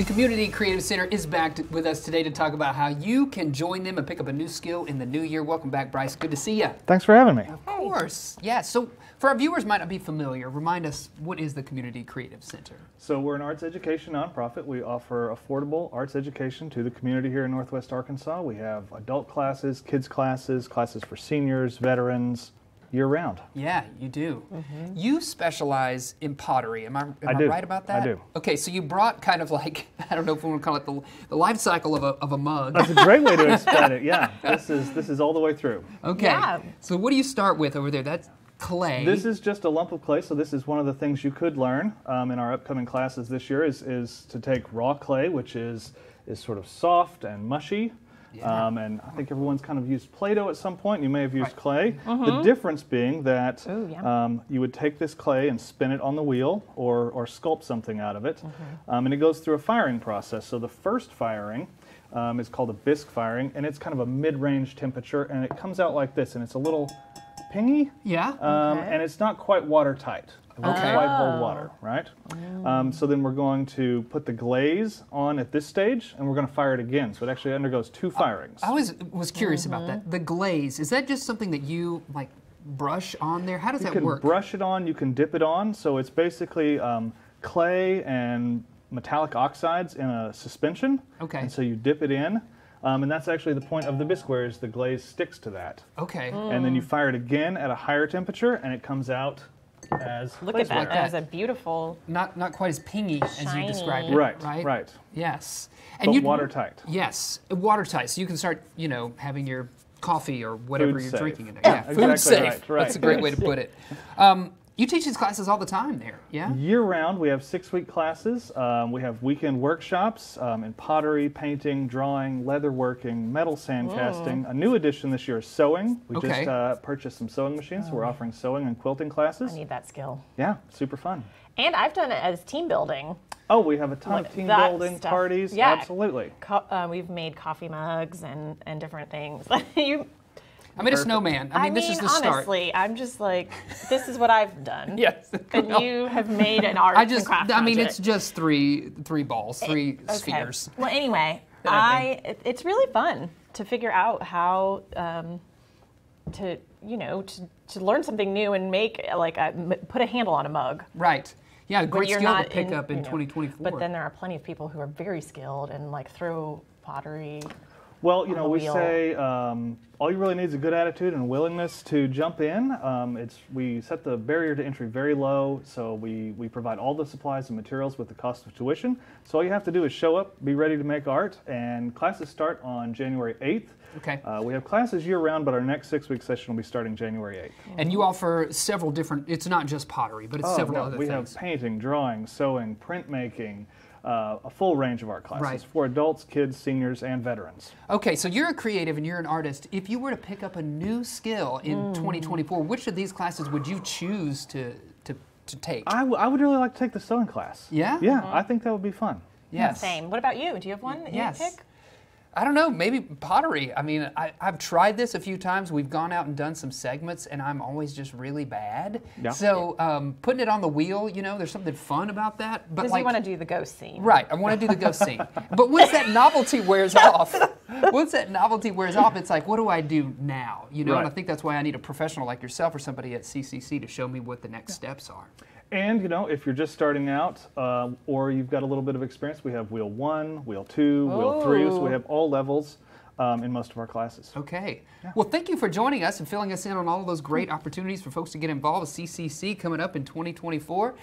The Community Creative Center is back to, with us today to talk about how you can join them and pick up a new skill in the new year. Welcome back, Bryce. Good to see you. Thanks for having me. Of course. Yeah. So, for our viewers might not be familiar, remind us what is the Community Creative Center? So we're an arts education nonprofit. We offer affordable arts education to the community here in Northwest Arkansas. We have adult classes, kids classes, classes for seniors, veterans, year round. Yeah, you do. You specialize in pottery. Am I, am I, I right about that? I that? do. Okay, so you brought kind of like, I don't know if we want to call it the, the life cycle of a, of a mug. That's a great way to explain it. Yeah, this is this is all the way through. Okay. Yeah. So what do you start with over there? That's clay. This is just a lump of clay, so this is one of the things you could learn um, in our upcoming classes this year is, is to take raw clay, which is is sort of soft and mushy. Yeah. Um, and I think everyone's kind of used Play-Doh at some point. You may have used Right. clay. The difference being that Ooh, yum. um, you would take this clay and spin it on the wheel or, or sculpt something out of it. Um, and it goes through a firing process. So the first firing um, is called a bisque firing, and it's kind of a mid-range temperature, and it comes out like this, and it's a little pingy. yeah. Um, Okay. And it's not quite watertight. It won't Okay. quite hold water, right? Um, so then we're going to put the glaze on at this stage, and we're going to fire it again. So it actually undergoes two firings. I always was curious about Mm-hmm. that. The glaze, is that just something that you like brush on there? How does you that work? You can brush it on, you can dip it on. So it's basically um, clay and metallic oxides in a suspension. Okay. And so you dip it in. Um, and that's actually the point of the bisqueware is the glaze sticks to that. okay. And then you fire it again at a higher temperature, and it comes out as Look at that. ware. Like That was a beautiful. Not not quite as pingy as you described it. Right, Right. right. Yes. But you watertight. Yes, watertight. So you can start, you know, having your coffee or whatever Food you're safe. drinking in there. Yeah, food Exactly safe. right, right. That's a great way to put it. Um, you teach these classes all the time there, yeah? Year round, we have six week classes. Um, we have weekend workshops um, in pottery, painting, drawing, leatherworking, metal sand casting. A new addition this year is sewing. We Okay. just uh, purchased some sewing machines, so we're offering sewing and quilting classes. I need that skill. Yeah, super fun. And I've done it as team building. Oh, we have a ton Like of team building stuff. parties. Yeah. Absolutely. Co- uh, we've made coffee mugs and, and different things. you, I made a snowman. I mean, this is the start. honestly, I'm just like, this is what I've done. Yes. And you have made an art I just, and craft I mean, project. it's just three three balls, three Okay. spheres. Well, anyway, I I it's really fun to figure out how um, to you know to, to learn something new and make like a, m- put a handle on a mug. Right. Yeah, when great you're skill to not pick up in you know, 2024. But then there are plenty of people who are very skilled and like throw pottery. Well, you know, we wheel. say um, all you really need is a good attitude and willingness to jump in. Um, it's we set the barrier to entry very low, so we we provide all the supplies and materials with the cost of tuition. So all you have to do is show up, be ready to make art, and classes start on January 8th. Okay. Uh, we have classes year round, but our next six-week session will be starting January 8th. and you offer several different. It's not just pottery, but it's Oh, several no, other we things. have painting, drawing, sewing, printmaking, uh, a full range of art classes Right. for adults, kids, seniors, and veterans. Okay, so you're a creative and you're an artist. If you were to pick up a new skill in Mm. 2024, which of these classes would you choose to to, to take? I, w- I would really like to take the sewing class. Yeah? Yeah, I think that would be fun. yes. Same. What about you? Do you have one that Yes. you pick? I don't know, maybe pottery. I mean, I, I've tried this a few times. We've gone out and done some segments, and I'm always just really bad. Yeah. So um, putting it on the wheel, you know, there's something fun about that. But Because like, you want to do the ghost scene. Right, I want to do the ghost scene. But once that novelty wears off, once that novelty wears off, it's like, what do I do now? You know, and I think that's why I need a professional like yourself or somebody at CCC to show me what the next steps are. And you know, if you're just starting out, uh, or you've got a little bit of experience, we have wheel one, wheel two, wheel three. So we Oh. have all levels um, in most of our classes. Okay. Well, thank you for joining us and filling us in on all of those great opportunities for folks to get involved with CCC coming up in 2024.